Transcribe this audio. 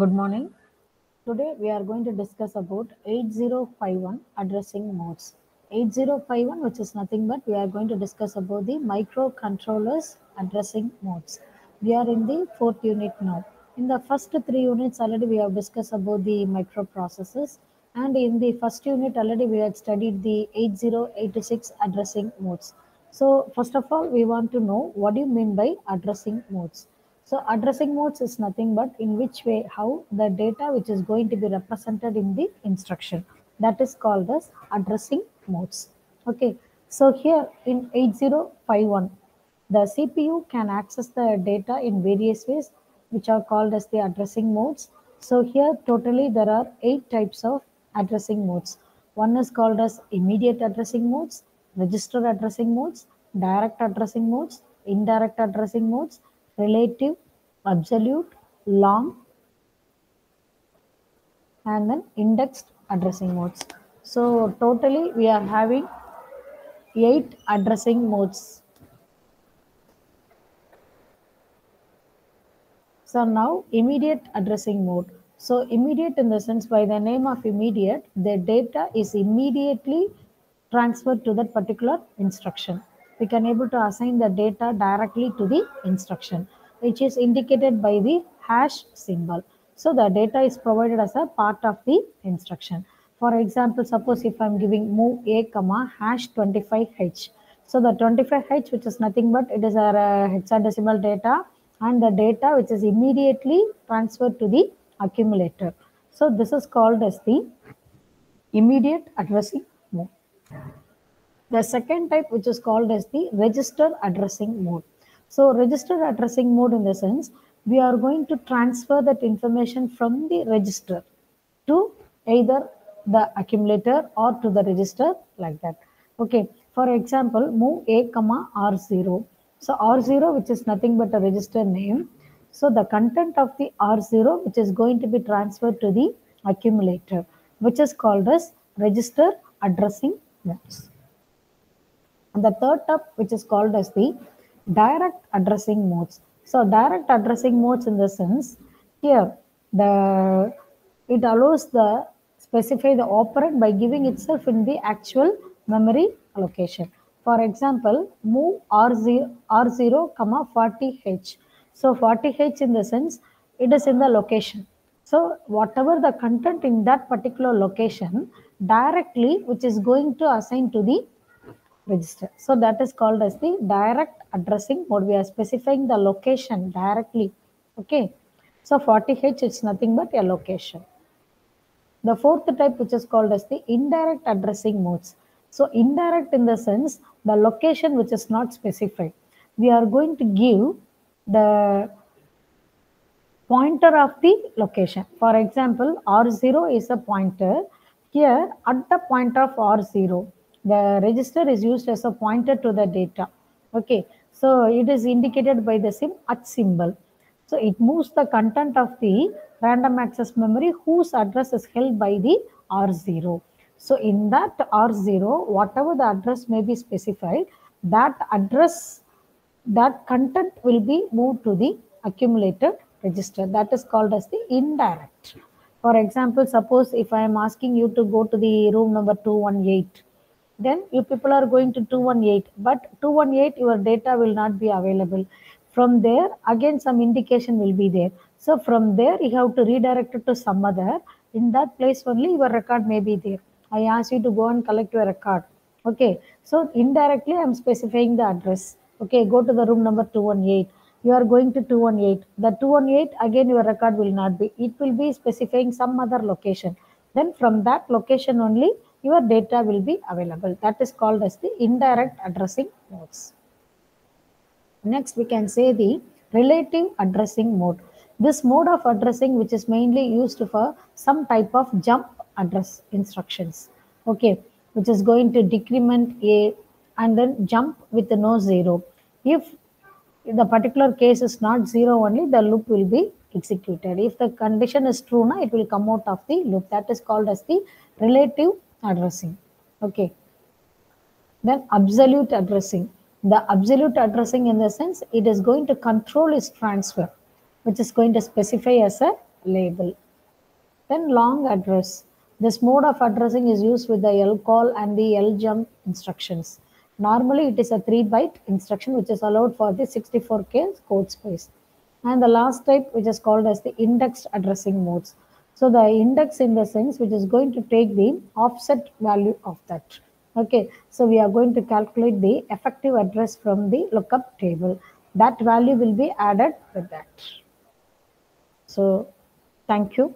Good morning. Today we are going to discuss about 8051 addressing modes. 8051 which is nothing but we are going to discuss about the microcontrollers addressing modes. We are in the fourth unit now. In the first three units already we have discussed about the microprocessors and in the first unit already we had studied the 8086 addressing modes. So first of all we want to know what do you mean by addressing modes. So addressing modes is nothing but in which way, how the data which is going to be represented in the instruction. That is called as addressing modes. Okay, so here in 8051, the CPU can access the data in various ways, which are called as the addressing modes. So here totally there are eight types of addressing modes. One is called as immediate addressing modes, register addressing modes, direct addressing modes, indirect addressing modes, relative, absolute, long, and then indexed addressing modes. So totally we are having eight addressing modes. So now immediate addressing mode. So immediate in the sense by the name of immediate, the data is immediately transferred to that particular instruction. We can able to assign the data directly to the instruction, which is indicated by the hash symbol. So the data is provided as a part of the instruction. For example, suppose if I'm giving move a comma hash 25h. So the 25h, which is nothing but it is a uh, hexadecimal data and the data which is immediately transferred to the accumulator. So this is called as the immediate addressing mode. The second type which is called as the register addressing mode. So register addressing mode in the sense we are going to transfer that information from the register to either the accumulator or to the register like that. Okay, for example, move a comma r0. So r0 which is nothing but a register name. So the content of the r0 which is going to be transferred to the accumulator which is called as register addressing modes. And the third type which is called as the direct addressing modes. So direct addressing modes in the sense here the it allows the specify the operand by giving itself in the actual memory location. For example, move R0, R0 comma 40H. So 40H in the sense it is in the location. So whatever the content in that particular location directly which is going to assign to the register. So that is called as the direct addressing mode. We are specifying the location directly. Okay. So 40H is nothing but a location. The fourth type which is called as the indirect addressing modes. So indirect in the sense the location which is not specified. We are going to give the pointer of the location. For example, R0 is a pointer. Here at the point of R0, the register is used as a pointer to the data. Okay, so it is indicated by the sim at symbol. So it moves the content of the random access memory whose address is held by the R0. So in that R0, whatever the address may be specified, that address, that content will be moved to the accumulator register. That is called as the indirect. For example, suppose if I am asking you to go to the room number 218, then you people are going to 218, but 218 your data will not be available. From there, again some indication will be there. So from there, you have to redirect it to some other. In that place only your record may be there. I ask you to go and collect your record. Okay, so indirectly I'm specifying the address. Okay, go to the room number 218 you are going to 218 the 218 again your record will not be it will be specifying some other location then from that location only your data will be available that is called as the indirect addressing modes next we can say the relative addressing mode this mode of addressing which is mainly used for some type of jump address instructions okay which is going to decrement a and then jump with no zero if the particular case is not zero only, the loop will be executed. If the condition is true, now it will come out of the loop. That is called as the relative addressing. Okay. Then absolute addressing. The absolute addressing in the sense it is going to control its transfer, which is going to specify as a label. Then long address. This mode of addressing is used with the lcall and the ljump instructions. Normally, it is a 3 byte instruction which is allowed for the 64K code space. And the last type, which is called as the indexed addressing modes. So the index in the sense which is going to take the offset value of that. Okay, so we are going to calculate the effective address from the lookup table. That value will be added with that. So thank you.